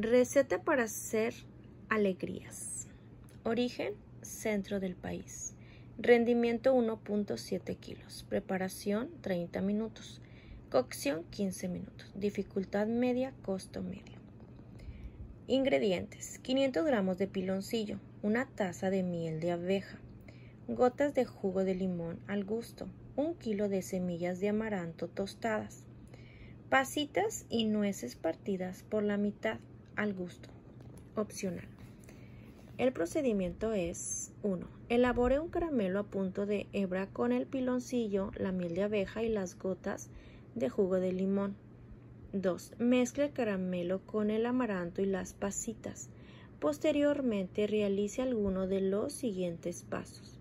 Receta para hacer alegrías. Origen, centro del país. Rendimiento 1.7 kilos. Preparación 30 minutos. Cocción 15 minutos. Dificultad media, costo medio. Ingredientes. 500 gramos de piloncillo. Una taza de miel de abeja. Gotas de jugo de limón al gusto. Un kilo de semillas de amaranto tostadas. Pasitas y nueces partidas por la mitad al gusto. Opcional. El procedimiento es 1. Elabore un caramelo a punto de hebra con el piloncillo, la miel de abeja y las gotas de jugo de limón. 2. Mezcle el caramelo con el amaranto y las pasitas. Posteriormente realice alguno de los siguientes pasos.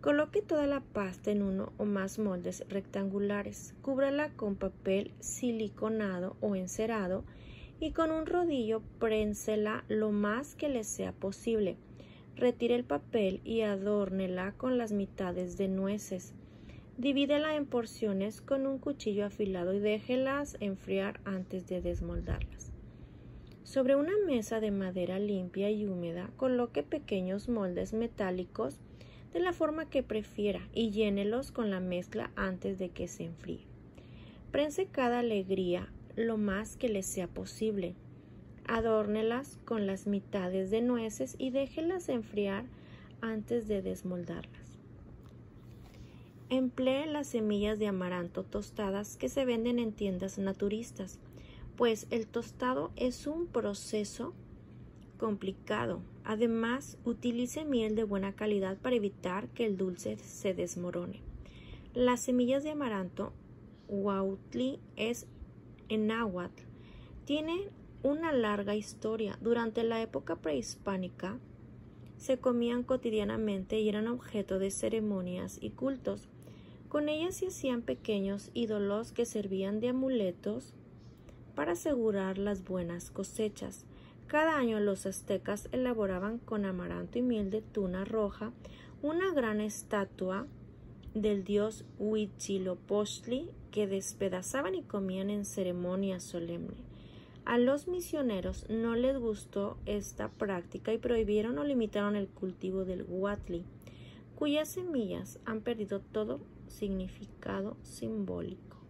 Coloque toda la pasta en uno o más moldes rectangulares. Cúbrala con papel siliconado o encerado y con un rodillo prénsela lo más que le sea posible. Retire el papel y adórnela con las mitades de nueces. Divídela en porciones con un cuchillo afilado y déjelas enfriar antes de desmoldarlas. Sobre una mesa de madera limpia y húmeda, coloque pequeños moldes metálicos de la forma que prefiera y llénelos con la mezcla antes de que se enfríe. Prense cada alegría lo más que les sea posible. Adórnelas con las mitades de nueces y déjelas enfriar antes de desmoldarlas. Emplee las semillas de amaranto tostadas que se venden en tiendas naturistas, pues el tostado es un proceso complicado. Además, utilice miel de buena calidad para evitar que el dulce se desmorone. Las semillas de amaranto Huautli es en náhuatl tiene una larga historia. Durante la época prehispánica se comían cotidianamente y eran objeto de ceremonias y cultos. Con ellas se hacían pequeños ídolos que servían de amuletos para asegurar las buenas cosechas. Cada año los aztecas elaboraban con amaranto y miel de tuna roja una gran estatua del dios Huitzilopochtli que despedazaban y comían en ceremonia solemne. A los misioneros no les gustó esta práctica y prohibieron o limitaron el cultivo del huatli, cuyas semillas han perdido todo significado simbólico.